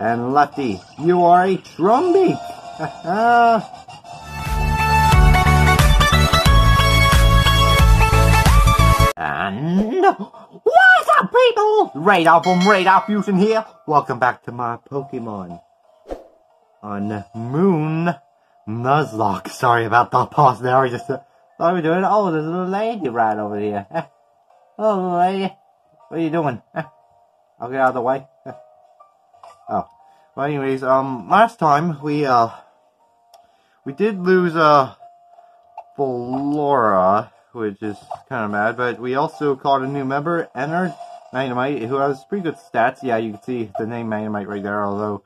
And Lefty, you are a Trumbeak. and what's up, people? Radar from Radar Fusion here. Welcome back to my Pokemon on Moon Nuzlocke. Sorry about the pause there. I just uh, are we doing? Oh, there's a little lady right over here. Oh, lady. What are you doing? I'll get out of the way. Oh. Well, anyways, um, last time we, uh, we did lose, uh, Flora, which is kind of mad, but we also caught a new member, Ennard Magnemite, who has pretty good stats. Yeah, you can see the name Magnemite right there, although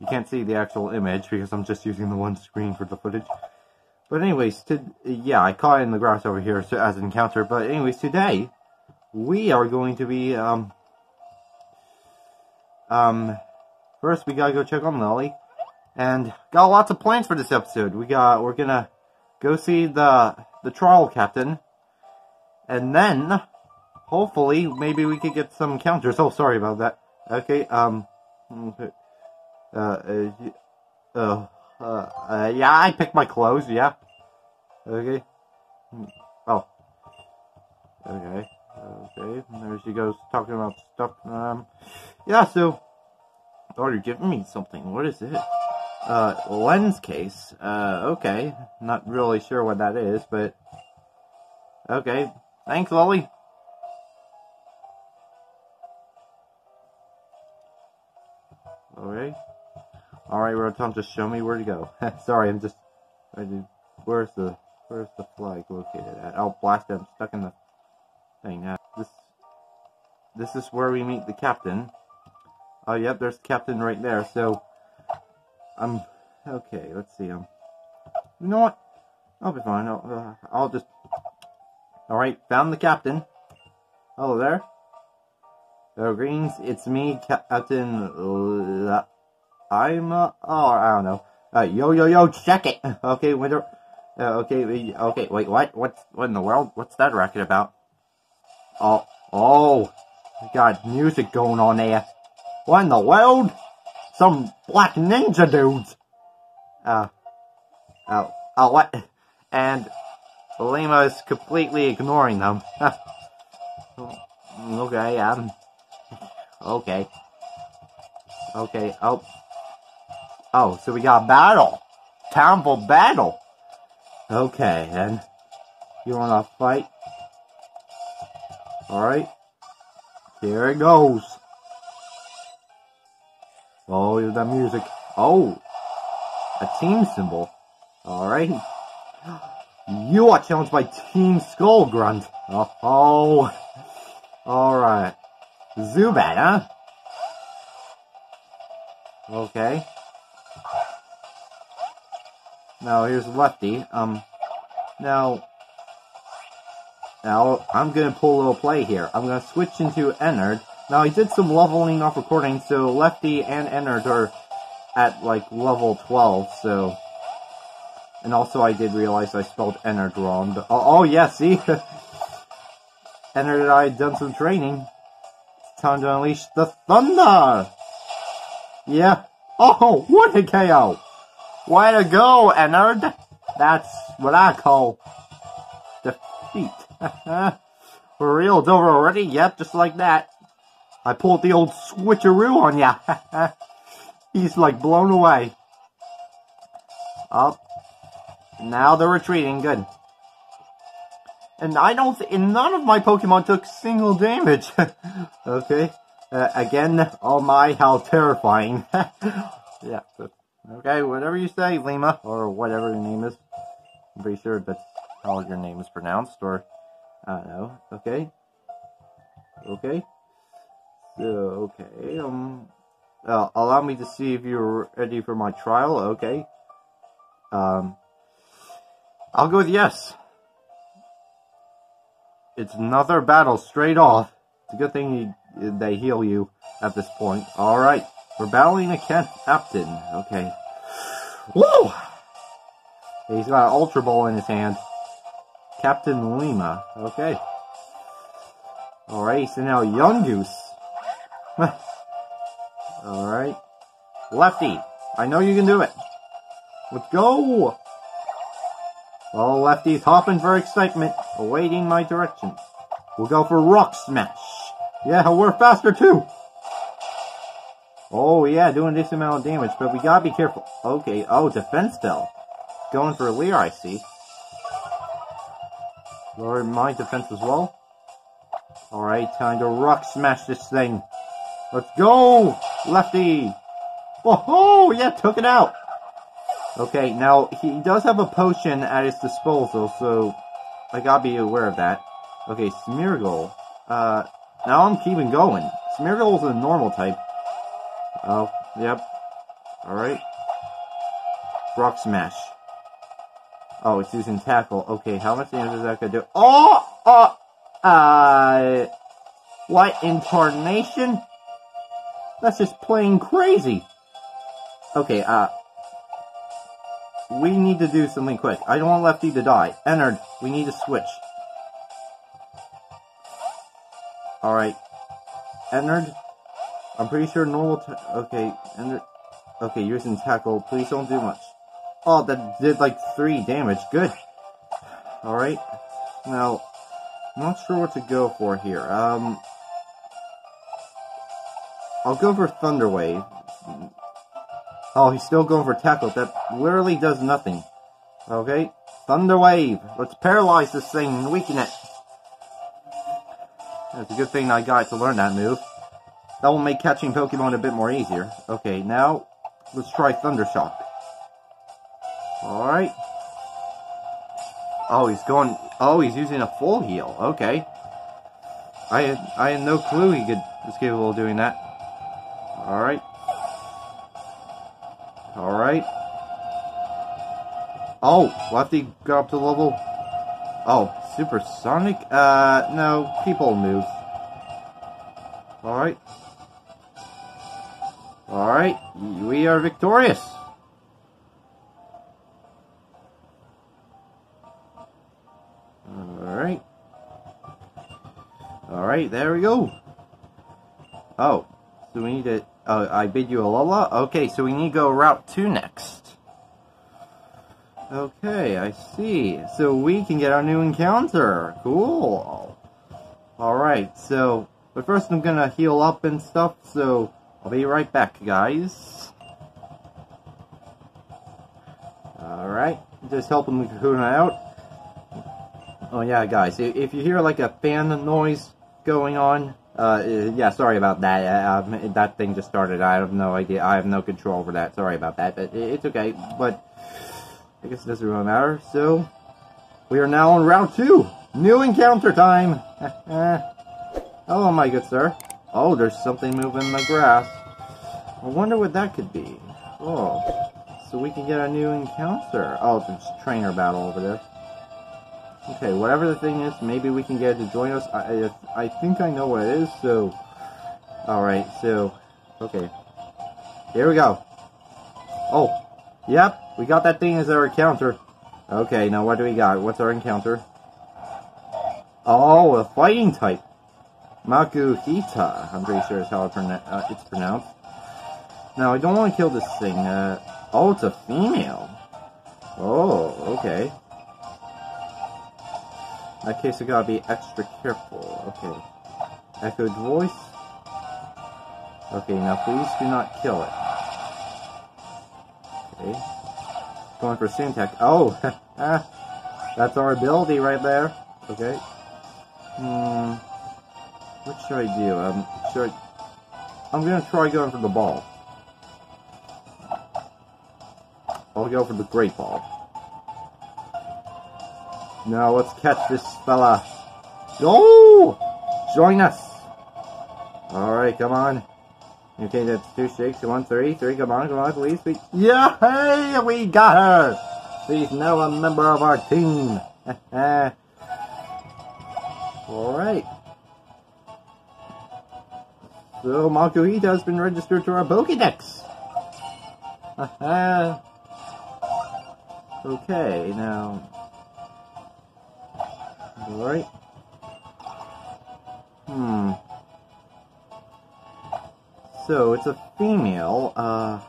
you can't see the actual image because I'm just using the one screen for the footage. But anyways, to, yeah, I caught it in the grass over here as an encounter, but anyways, today, we are going to be, um, um, first we gotta go check on Lillie, and got lots of plans for this episode. We got, we're gonna go see the, the trial captain, and then, hopefully, maybe we could get some counters. Oh, sorry about that. Okay, um, uh, uh, uh, uh, uh yeah, I picked my clothes, yeah. Okay. Oh. Okay. Okay, there she goes talking about stuff. Um, yeah, so, oh, you're giving me something. What is it? Uh, lens case. Uh, okay. Not really sure what that is, but, okay. Thanks, Lolly. Alright. Alright, Rotom, just show me where to go. Sorry, I'm just, where's the, where's the flag located at? Oh, blast it, I'm stuck in the thing. Uh, this this is where we meet the captain. Oh, yep, there's the captain right there. So, I'm okay, let's see. Um, you know what? I'll be fine. I'll, uh, I'll just. All right, found the captain. Hello there. Hello, Greens. It's me, Captain. I'm. Uh, oh, I don't know. Uh, yo, yo, yo, check it. Okay, winter. Uh, okay, okay, wait, what? What's what in the world? What's that racket about? Oh, oh, got music going on there. What in the world? Some black ninja dudes. Uh, oh, oh, what? And Lima is completely ignoring them. okay, um, okay. Okay, oh. Oh, so we got battle. Time for battle. Okay, then. You wanna fight? Alright. Here it goes. Oh, that music. Oh! A team symbol. Alright. You are challenged by Team Skull Grunt. Oh, oh. Alright. Zubat, huh? Okay. Now, here's Lefty. Um, now, now, I'm gonna pull a little play here. I'm gonna switch into Ennard. Now, I did some leveling off recording, so Lefty and Ennard are at, like, level 12, so... And also, I did realize I spelled Ennard wrong. But, oh, oh, yeah, see? Ennard and I had done some training. It's time to unleash the thunder! Yeah. Oh, what a KO! Way to go, Ennard! That's what I call defeat. For real, it's over already? Yep, just like that. I pulled the old switcheroo on ya. He's like blown away. Up. Now they're retreating. Good. And I don't, and none of my Pokemon took single damage. okay. Uh, again, oh my, how terrifying. yeah. Okay, whatever you say, Lima, or whatever your name is. I'm pretty sure that's how your name is pronounced, or I don't know. Okay. Okay. So, okay. Um. Uh, allow me to see if you're ready for my trial. Okay. Um. I'll go with yes. It's another battle straight off. It's a good thing they heal you at this point. Alright. We're battling a captain. Okay. Whoa! He's got an Ultra Ball in his hand. Captain Lima. Okay. Alright, so now Yungoos. Alright. Lefty, I know you can do it. Let's go! Oh, Lefty's hopping for excitement, awaiting my directions. We'll go for Rock Smash. Yeah, we're faster too. Oh yeah, doing this amount of damage, but we gotta be careful. Okay, oh, defense bell. Going for a Leer, I see. Lower my defense as well. Alright, time to rock smash this thing. Let's go! Lefty! Whoa, yeah, took it out! Okay, now, he does have a potion at his disposal, so I gotta be aware of that. Okay, Smeargle. Uh, now I'm keeping going. Smeargle is a normal type. Oh, yep. Alright. Rock Smash. Oh, it's using Tackle. Okay, how much damage is that gonna do? Oh! Oh! Uh... What incarnation? That's just plain crazy. Okay, uh... We need to do something quick. I don't want Lefty to die. Ennard, we need to switch. Alright. Ennard, I'm pretty sure normal okay, Ennard, okay, using tackle, please don't do much. Oh, that did like three damage, good. Alright, now, I'm not sure what to go for here. Um, I'll go for Thunder Wave. Oh, he's still going for tackle. That literally does nothing. Okay, Thunder Wave. Let's paralyze this thing and weaken it. It's a good thing I got to learn that move. That will make catching Pokemon a bit more easier. Okay, now, let's try Thunder Shock. Alright. Oh, he's going... Oh, he's using a full heal. Okay. I had, I had no clue he could was capable of doing that. Alright. Alright. Oh, Lefty got up to level... Oh, Supersonic? Uh, no, people move. Alright. Alright, we are victorious. Alright. Alright, there we go. Oh, so we need to... Oh, I bid you Alola? Okay, so we need to go Route 2 next. Okay, I see. So we can get our new encounter. Cool. Alright, so, but first I'm gonna heal up and stuff, so I'll be right back, guys. Alright, just helping the Kakuna out. Oh yeah, guys, if you hear like a fan noise going on, uh, yeah, sorry about that. Uh, um, that thing just started. I have no idea. I have no control over that. Sorry about that, but it's okay. But I guess it doesn't really matter. So, we are now on Route 2. New encounter time. oh, my good sir. Oh, there's something moving in the grass. I wonder what that could be. Oh, so we can get a new encounter. Oh, a trainer battle over there. Okay, whatever the thing is, maybe we can get it to join us. I, I think I know what it is, so... Alright, so... Okay. Here we go. Oh, yep, we got that thing as our encounter. Okay, now what do we got? What's our encounter? Oh, a fighting type. Makuhita, I'm pretty sure is how uh, it's pronounced. Now, I don't want to kill this thing. Uh, oh, it's a female. Oh, okay. That case, I gotta be extra careful. Okay. Echoed voice. Okay, now please do not kill it. Okay. Going for Sand Attack. Oh, that's our ability right there. Okay. Hmm. What should I do? Um, should I... I'm gonna try going for the ball. I'll go for the great ball. Now let's catch this fella. Go! Join us! Alright, come on. Okay, that's two shakes. One, three, three. Come on, come on, please, please. Yeah, hey, we got her. She's now a member of our team. All right. So Makuhita has been registered to our Pokedex. okay, now. All right. Hmm. So, it's a female. Uh,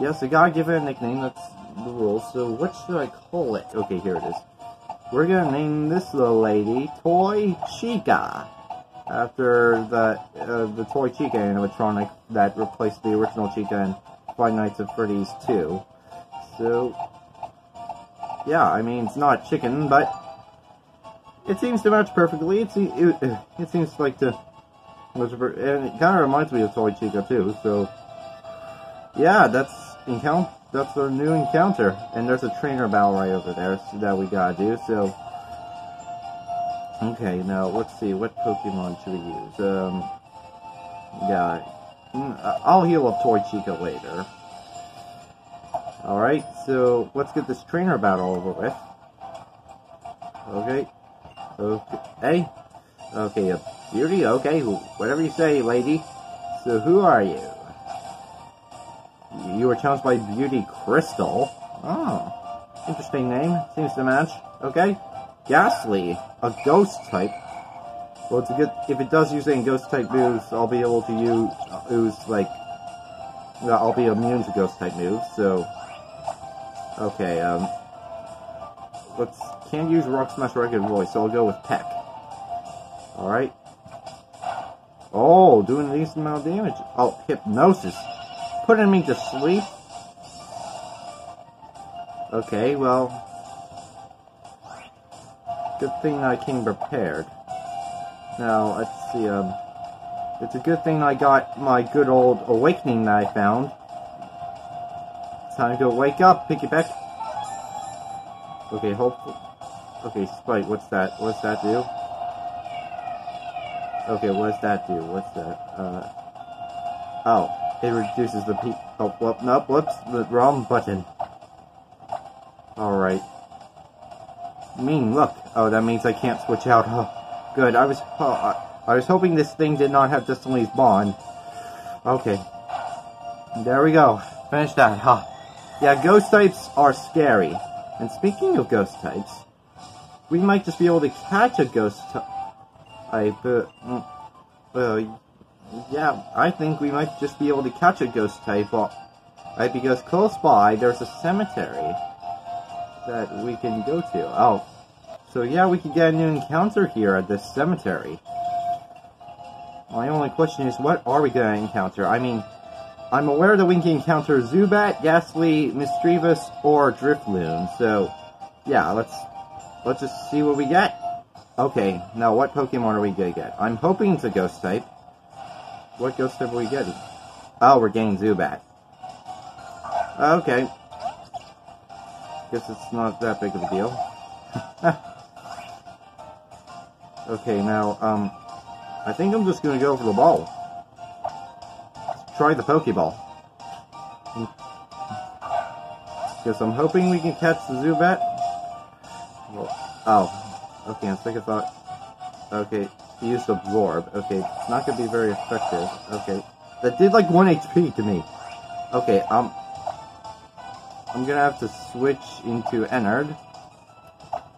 Yes, I gotta give it a nickname, that's the rule. So what should I call it? Okay, here it is. We're gonna name this little lady Toy Chica. After the, uh, the Toy Chica animatronic that replaced the original Chica in Five Nights at Freddy's 2. So, yeah, I mean, it's not chicken, but it seems to match perfectly. It, it, it seems like to, and it kind of reminds me of Toy Chica too. So, yeah, that's encounter. That's our new encounter, and there's a trainer battle right over there so that we gotta do. So, okay, now let's see what Pokemon should we use. Um, yeah, mm, I'll heal up Toy Chica later. Alright, so let's get this trainer battle over with. Okay. Okay. Hey. Okay, a beauty? Okay, whatever you say, lady. So who are you? You were challenged by Beauty Crystal. Oh. Interesting name. Seems to match. Okay. Gastly. A ghost type. Well, it's a good, if it does use any ghost type moves, I'll be able to use, use like, I'll be immune to ghost type moves, so Okay, um, let's, can't use Rock Smash Rocket Voice, so I'll go with Peck. Alright. Oh, doing a decent amount of damage. Oh, Hypnosis. Putting me to sleep? Okay, well, good thing I came prepared. Now, let's see, um, it's a good thing I got my good old awakening that I found. Time to wake up, Pikipek. Okay, hope. Okay, Spite, what's that? What's that do? Okay, what does that do? What's that? Uh. Oh, it reduces the peak. Oh, whoop, nope, whoops, the wrong button. Alright. Mean, look. Oh, that means I can't switch out. Oh, good. I was, oh, I, I was hoping this thing did not have Destiny's Bond. Okay. There we go. Finish that. Huh. Yeah, ghost types are scary. And speaking of ghost types, we might just be able to catch a ghost type. Uh, mm, uh, yeah, I think we might just be able to catch a ghost type. Well, right, because close by there's a cemetery that we can go to. Oh, so yeah, we could get a new encounter here at this cemetery. My only question is, what are we going to encounter? I mean, I'm aware that we can encounter Zubat, Gastly, Misdreavus, or Drifloon. So, yeah, let's let's just see what we get. Okay, now what Pokemon are we gonna get? I'm hoping it's a Ghost type. What Ghost type are we getting? Oh, we're getting Zubat. Okay. Guess it's not that big of a deal. okay, now, um, I think I'm just gonna go for the ball try the Pokeball. Because I'm hoping we can catch the Zubat. Oh, okay, on second thought. Okay, he used Absorb. Okay, it's not to be very effective. Okay, that did like 1 HP to me. Okay, um, I'm to have to switch into Ennard.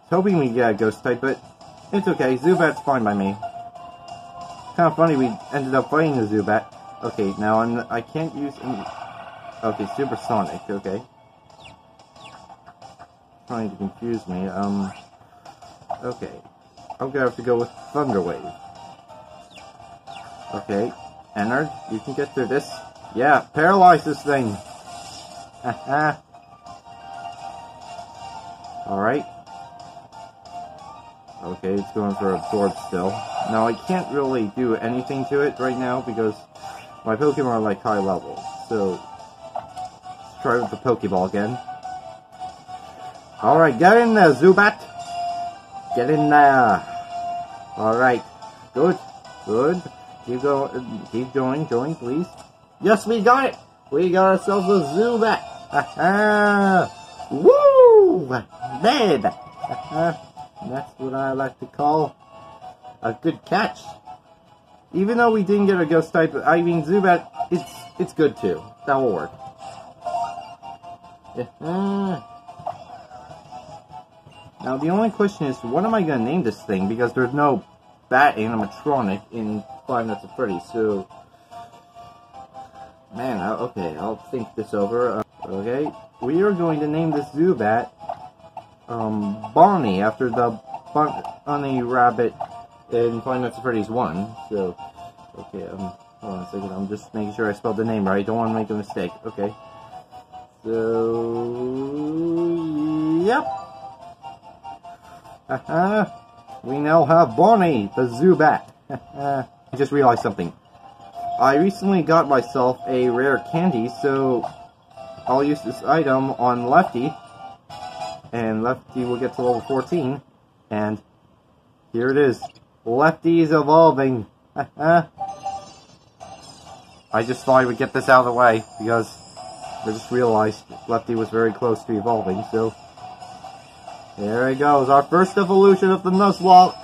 Hoping we get a Ghost type, but it's okay. Zubat's fine by me. Kind of funny we ended up fighting the Zubat. Okay, now I'm, I can't use any... Okay, supersonic, okay. Trying to confuse me, um... Okay. I'm gonna have to go with Thunder Wave. Okay, Ennard, you can get through this. Yeah, paralyze this thing! Alright. Okay, it's going for Absorb still. Now, I can't really do anything to it right now because my Pokemon are like high level, so let's try with the Pokeball again. Alright, get in there, Zubat! Get in there! Alright, good, good. Keep going, keep going, going, please. Yes, we got it! We got ourselves a Zubat! Ha Woo! Dead! That's what I like to call a good catch. Even though we didn't get a ghost type, I mean, Zubat, it's it's good too. That will work. Now, the only question is, what am I going to name this thing? Because there's no bat animatronic in Five Nights at Freddy's, so... Man, okay, I'll think this over. Uh, Okay, we are going to name this Zubat um, Bonnie after the bunny rabbit in Five Nights at Freddy's 1. So, okay, um, hold on a second. I'm just making sure I spelled the name right. Don't want to make a mistake. Okay. So, yep. We now have Bonnie, the Zubat. I just realized something. I recently got myself a rare candy, so I'll use this item on Lefty, and Lefty will get to level 14, and here it is. Lefty's evolving. I just thought I would get this out of the way, because I just realized Lefty was very close to evolving, so... There he goes, our first evolution of the Nuzlocke.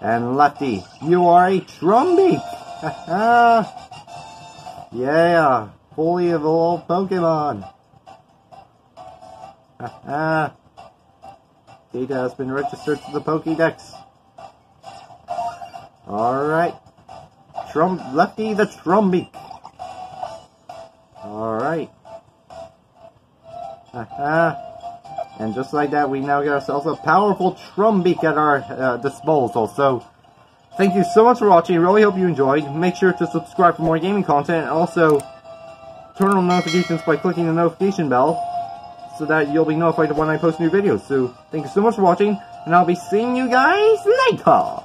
And Lefty, you are a Trumbeak! yeah, fully evolved Pokemon. Data has been registered to the Pokédex. Alright. Trum Lefty the Trumbeak. Alright. and just like that, we now get ourselves a powerful Trumbeak at our uh, disposal. So, Thank you so much for watching. Really hope you enjoyed. Make sure to subscribe for more gaming content. And also, turn on notifications by clicking the notification bell so that you'll be notified when I post new videos. So, thank you so much for watching, and I'll be seeing you guys later.